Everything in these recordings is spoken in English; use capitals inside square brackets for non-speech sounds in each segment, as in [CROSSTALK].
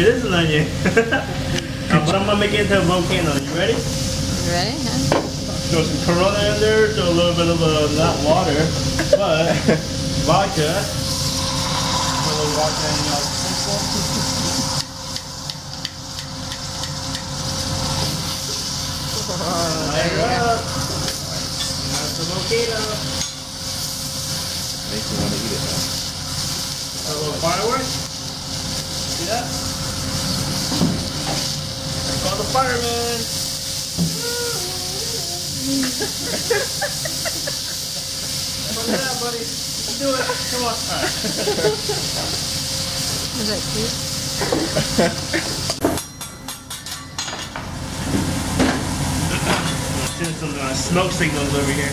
It is an onion. uh, but I'm gonna make it into a volcano. You ready? You ready? Huh? Throw some Corona in there. Throw a little bit of uh, not water, but [LAUGHS] vodka. Put a little vodka in your Fire up. That's a volcano. Makes me want to eat it now. A little fireworks. See that? Call the fireman. Come on buddy. Let's do it. Come on. All right. Is that cute? Send some uh, smoke signals over here.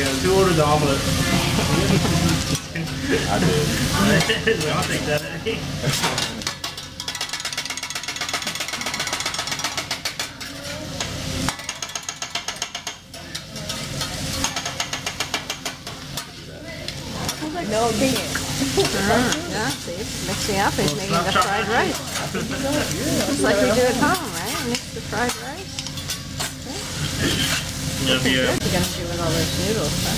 All right, guys. Who ordered the omelet? I did. I'll take that. No, dang it. Uh, yeah, see, mix it up. He's making the fried rice. Just like we do at home, right? Mix the fried rice. Yeah. What you gonna do with all those noodles, huh?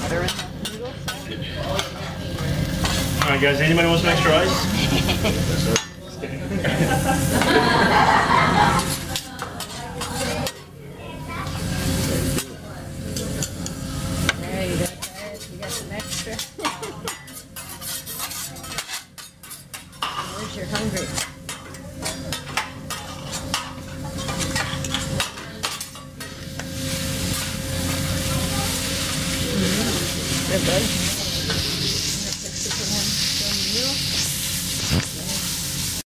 Butter in the noodles? All right, guys. Anybody want some extra ice? [LAUGHS] There you go, guys. You got some extra. Where's your hungry? Mm-hmm. Good, bud.